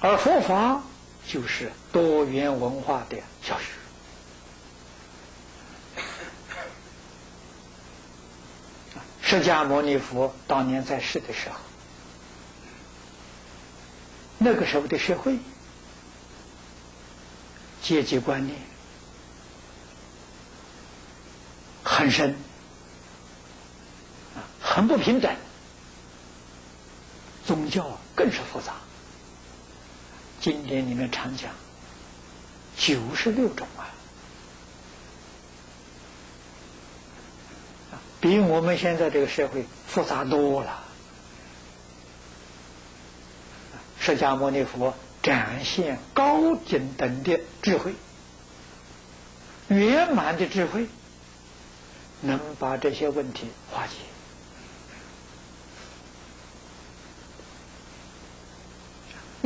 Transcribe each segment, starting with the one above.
而佛法就是多元文化的教学。释迦牟尼佛当年在世的时候，那个时候的社会阶级观念很深，啊，很不平等，宗教更是复杂。经典里面常讲九十六种啊。比我们现在这个社会复杂多了。释迦牟尼佛展现高精等的智慧，圆满的智慧，能把这些问题化解，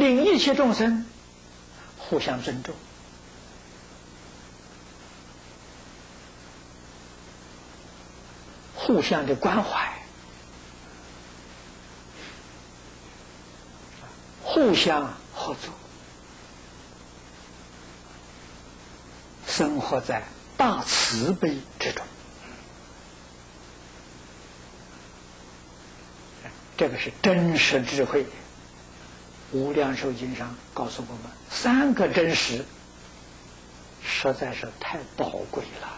令一切众生互相尊重。互相的关怀，互相合作，生活在大慈悲之中。这个是真实智慧。无量寿经上告诉我们，三个真实，实在是太宝贵了。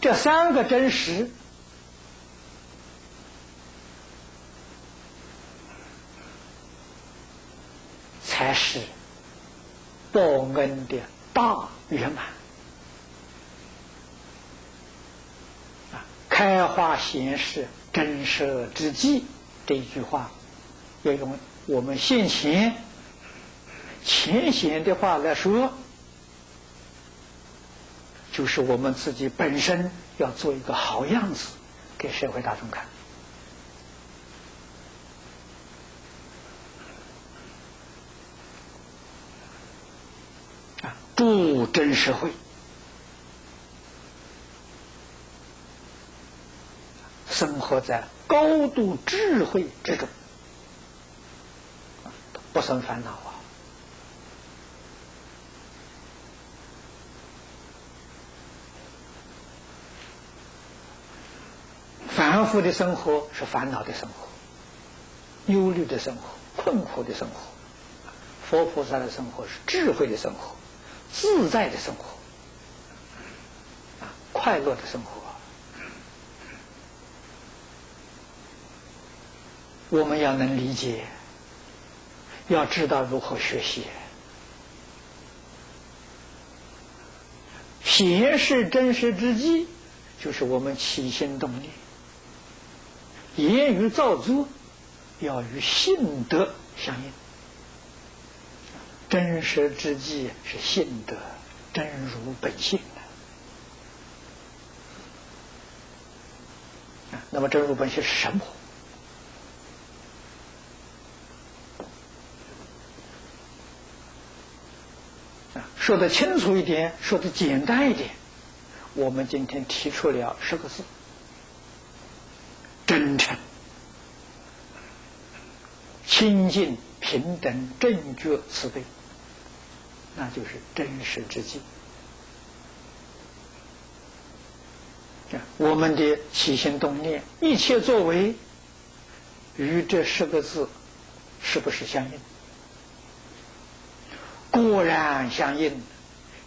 这三个真实，才是报恩的大圆满。开花显示真舍之际，这一句话，要用我们现前浅显的话来说。就是我们自己本身要做一个好样子，给社会大众看，啊，助真社会，生活在高度智慧之中，不生烦恼啊。凡夫的生活是烦恼的生活，忧虑的生活，困惑的生活；佛菩萨的生活是智慧的生活，自在的生活，啊，快乐的生活。我们要能理解，要知道如何学习。邪是真实之际，就是我们起心动念。言语造作要与性德相应，真实之际是性德，真如本性那么真如本性是什么？说的清楚一点，说的简单一点，我们今天提出了十个字。真诚、清净、平等、正觉、慈悲，那就是真实之境。我们的起心动念、一切作为，与这十个字是不是相应？果然相应，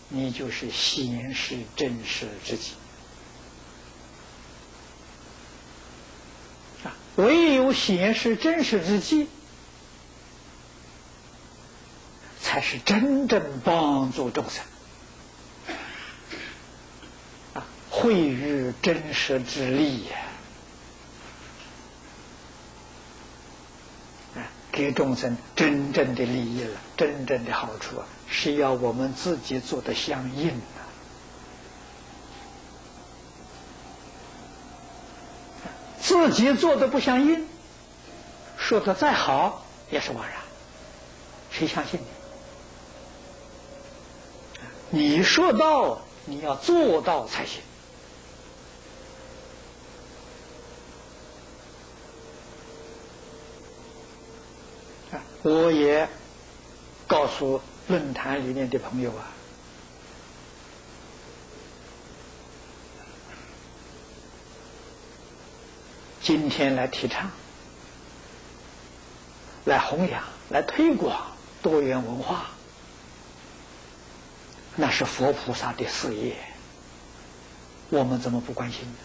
你就是显示真实之境。唯有显示真实之际，才是真正帮助众生啊，惠于真实之力呀！给众生真正的利益了，真正的好处啊，是要我们自己做的相应。自己做的不相应，说的再好也是枉然。谁相信你？你说到，你要做到才行。我也告诉论坛里面的朋友啊，今天来提倡、来弘扬、来推广多元文化，那是佛菩萨的事业，我们怎么不关心呢？